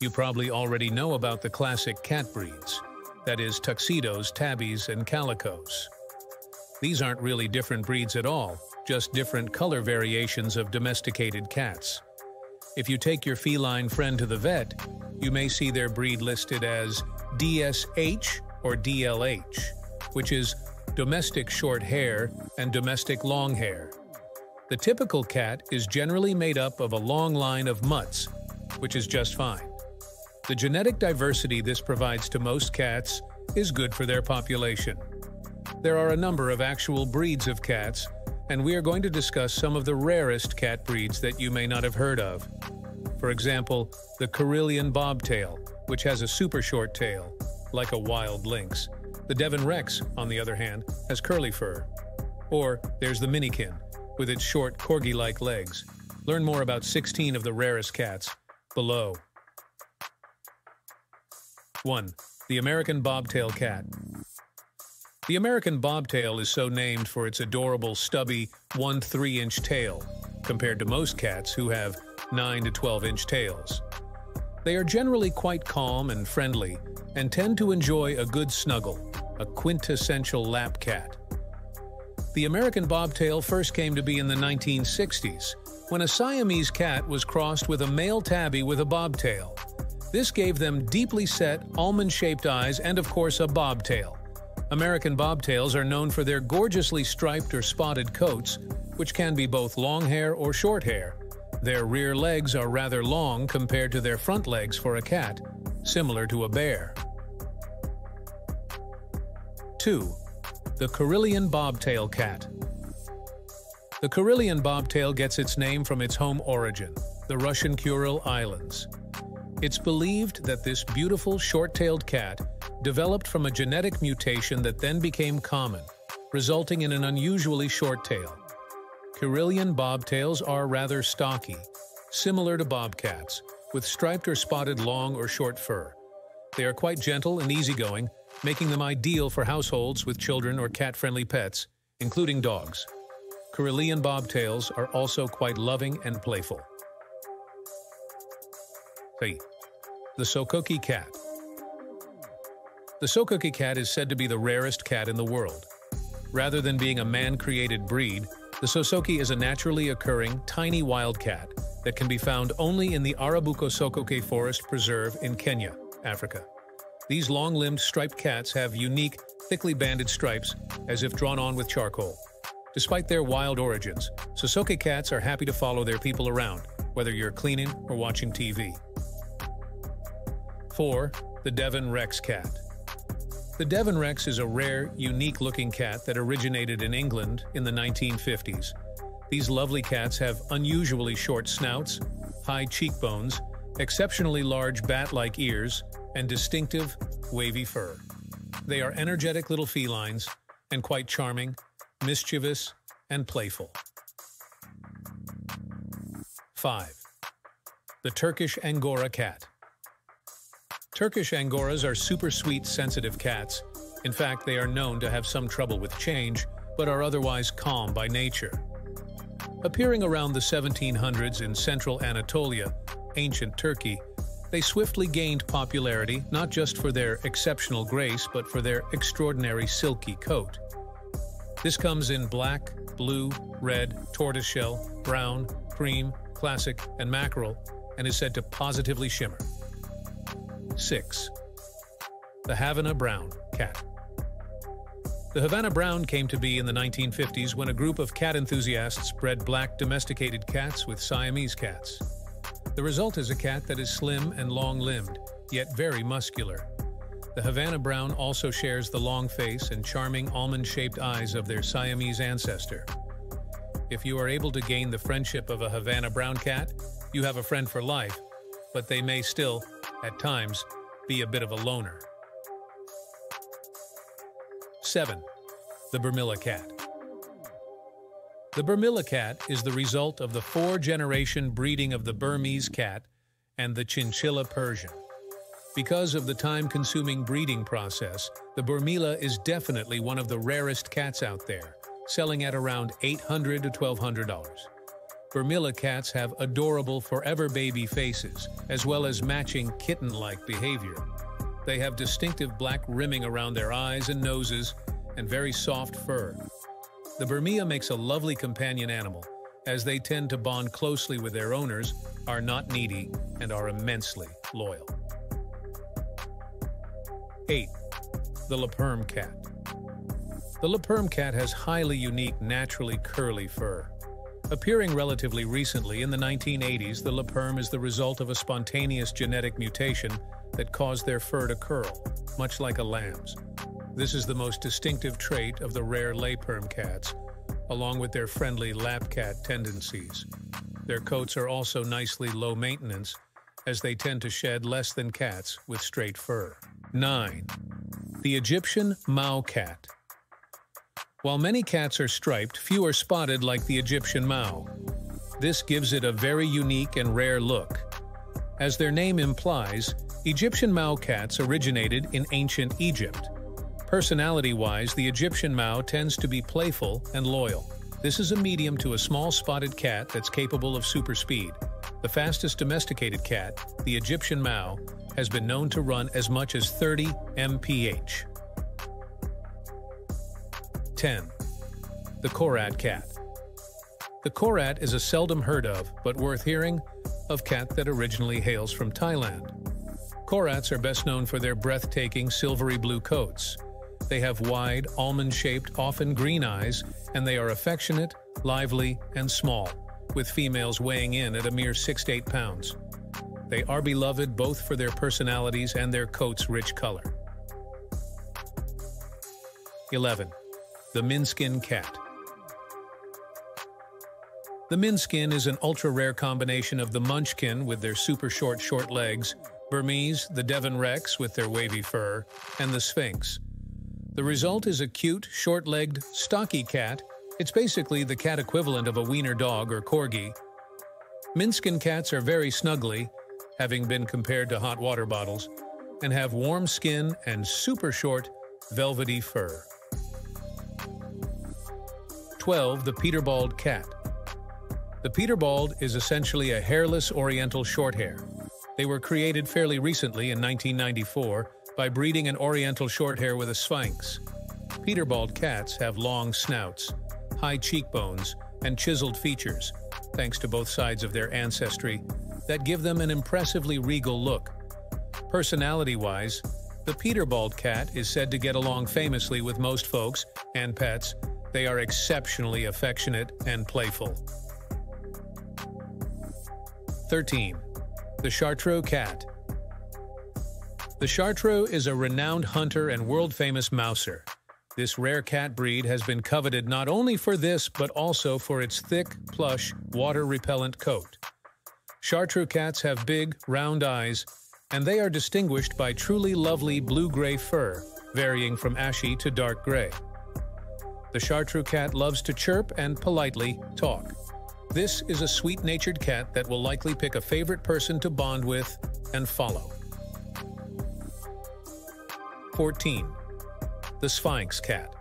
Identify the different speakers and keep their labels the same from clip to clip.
Speaker 1: You probably already know about the classic cat breeds, that is, tuxedos, tabbies, and calicos. These aren't really different breeds at all, just different color variations of domesticated cats. If you take your feline friend to the vet, you may see their breed listed as DSH or DLH, which is domestic short hair and domestic long hair. The typical cat is generally made up of a long line of mutts, which is just fine. The genetic diversity this provides to most cats is good for their population. There are a number of actual breeds of cats, and we are going to discuss some of the rarest cat breeds that you may not have heard of. For example, the Karelian bobtail, which has a super short tail, like a wild lynx. The Devon Rex, on the other hand, has curly fur. Or there's the Minskin, with its short corgi-like legs. Learn more about 16 of the rarest cats below. 1. The American Bobtail Cat The American Bobtail is so named for its adorable, stubby, 1-3-inch tail, compared to most cats who have 9 to 12-inch tails. They are generally quite calm and friendly, and tend to enjoy a good snuggle, a quintessential lap cat. The American bobtail first came to be in the 1960s, when a Siamese cat was crossed with a male tabby with a bobtail. This gave them deeply set, almond-shaped eyes and, of course, a bobtail. American bobtails are known for their gorgeously striped or spotted coats, which can be both long hair or short hair. Their rear legs are rather long compared to their front legs for a cat, similar to a bear. 2. The Karelian bobtail cat. The Karelian bobtail gets its name from its home origin, the Russian Kuril Islands. It's believed that this beautiful short-tailed cat developed from a genetic mutation that then became common, resulting in an unusually short tail. Karelian bobtails are rather stocky, similar to bobcats, with striped or spotted long or short fur. They are quite gentle and easygoing, making them ideal for households with children or cat-friendly pets, including dogs. Karelian bobtails are also quite loving and playful. 3. The Sokoke cat. The Sokoke cat is said to be the rarest cat in the world. Rather than being a man-created breed, the Sokoke is a naturally occurring, tiny wild cat that can be found only in the Arabuko Sokoke Forest Preserve in Kenya, Africa. These long-limbed striped cats have unique, thickly banded stripes, as if drawn on with charcoal. Despite their wild origins, Sokoke cats are happy to follow their people around, whether you're cleaning or watching TV. 4. The Devon Rex Cat The Devon Rex is a rare, unique-looking cat that originated in England in the 1950s. These lovely cats have unusually short snouts, high cheekbones, exceptionally large bat-like ears, and distinctive, wavy fur. They are energetic little felines and quite charming, mischievous, and playful. 5. The Turkish Angora Cat Turkish Angoras are super sweet, sensitive cats. In fact, they are known to have some trouble with change, but are otherwise calm by nature. Appearing around the 1700s in central Anatolia, ancient Turkey, they swiftly gained popularity not just for their exceptional grace but for their extraordinary silky coat. This comes in black, blue, red, tortoiseshell, brown, cream, classic, and mackerel, and is said to positively shimmer. 6. The Havana Brown Cat The Havana Brown came to be in the 1950s when a group of cat enthusiasts bred black domesticated cats with Siamese cats. The result is a cat that is slim and long-limbed, yet very muscular. The Havana Brown also shares the long face and charming almond-shaped eyes of their Siamese ancestor. If you are able to gain the friendship of a Havana Brown cat, you have a friend for life, but they may still, at times, be a bit of a loner. 7. The Burmilla Cat the Burmilla cat is the result of the four-generation breeding of the Burmese cat and the chinchilla Persian. Because of the time-consuming breeding process, the Burmilla is definitely one of the rarest cats out there, selling at around 800 to $1,200. Burmilla cats have adorable forever baby faces, as well as matching kitten-like behavior. They have distinctive black rimming around their eyes and noses, and very soft fur. The Burmilla makes a lovely companion animal, as they tend to bond closely with their owners, are not needy, and are immensely loyal. 8. The La Perm Cat The La Perm cat has highly unique, naturally curly fur. Appearing relatively recently in the 1980s, the LaPerm is the result of a spontaneous genetic mutation that caused their fur to curl, much like a lamb's. This is the most distinctive trait of the rare lay cats, along with their friendly lap cat tendencies. Their coats are also nicely low maintenance, as they tend to shed less than cats with straight fur. 9. The Egyptian Mau Cat while many cats are striped, few are spotted like the Egyptian Mau. This gives it a very unique and rare look. As their name implies, Egyptian Mau cats originated in ancient Egypt. Personality-wise, the Egyptian Mau tends to be playful and loyal. This is a medium to a small spotted cat that's capable of super speed. The fastest domesticated cat, the Egyptian Mau, has been known to run as much as 30 mph. 10. The Korat Cat The Korat is a seldom heard of, but worth hearing, of cat that originally hails from Thailand. Korats are best known for their breathtaking silvery blue coats. They have wide, almond-shaped, often green eyes, and they are affectionate, lively, and small, with females weighing in at a mere 6 to 8 pounds. They are beloved both for their personalities and their coat's rich color. 11 the Minskin cat. The Minskin is an ultra-rare combination of the Munchkin with their super short, short legs, Burmese, the Devon Rex with their wavy fur, and the Sphynx. The result is a cute, short-legged, stocky cat. It's basically the cat equivalent of a wiener dog or corgi. Minskin cats are very snuggly, having been compared to hot water bottles, and have warm skin and super short, velvety fur. 12, the Peterbald cat. The Peterbald is essentially a hairless oriental shorthair. They were created fairly recently in 1994 by breeding an oriental shorthair with a Sphynx. Peterbald cats have long snouts, high cheekbones, and chiseled features, thanks to both sides of their ancestry, that give them an impressively regal look. Personality-wise, the Peterbald cat is said to get along famously with most folks and pets they are exceptionally affectionate and playful. 13. The Chartreux Cat The Chartreux is a renowned hunter and world-famous mouser. This rare cat breed has been coveted not only for this but also for its thick, plush, water-repellent coat. Chartreux cats have big, round eyes, and they are distinguished by truly lovely blue-gray fur, varying from ashy to dark gray. The Chartreux cat loves to chirp and politely talk. This is a sweet-natured cat that will likely pick a favorite person to bond with and follow. 14. The Sphynx Cat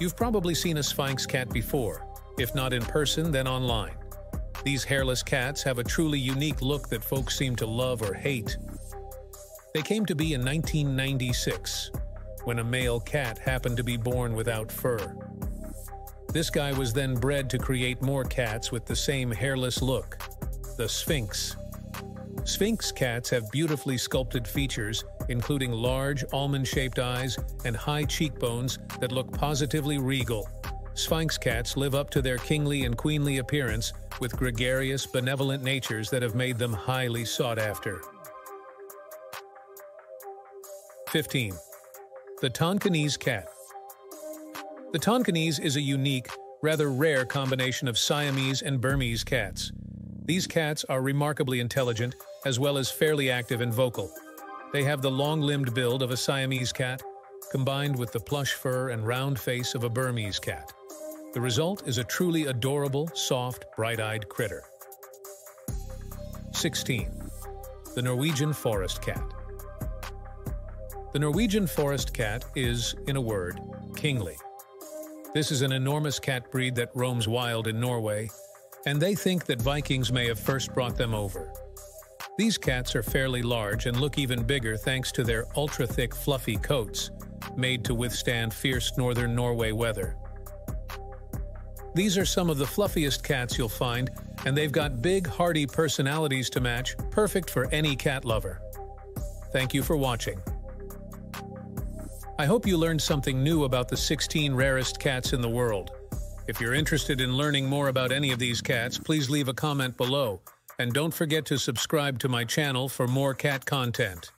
Speaker 1: You've probably seen a Sphynx cat before, if not in person, then online. These hairless cats have a truly unique look that folks seem to love or hate. They came to be in 1996, when a male cat happened to be born without fur. This guy was then bred to create more cats with the same hairless look, the Sphynx. Sphynx cats have beautifully sculpted features, including large, almond-shaped eyes and high cheekbones that look positively regal. Sphynx cats live up to their kingly and queenly appearance with gregarious, benevolent natures that have made them highly sought after. 15. The Tonkinese cat. The Tonkinese is a unique, rather rare combination of Siamese and Burmese cats. These cats are remarkably intelligent, as well as fairly active and vocal. They have the long-limbed build of a Siamese cat, combined with the plush fur and round face of a Burmese cat. The result is a truly adorable, soft, bright-eyed critter. 16. The Norwegian Forest Cat. The Norwegian forest cat is, in a word, kingly. This is an enormous cat breed that roams wild in Norway, and they think that Vikings may have first brought them over. These cats are fairly large and look even bigger thanks to their ultra-thick fluffy coats, made to withstand fierce northern Norway weather. These are some of the fluffiest cats you'll find, and they've got big, hardy personalities to match, perfect for any cat lover. Thank you for watching. I hope you learned something new about the 16 rarest cats in the world. If you're interested in learning more about any of these cats, please leave a comment below. And don't forget to subscribe to my channel for more cat content.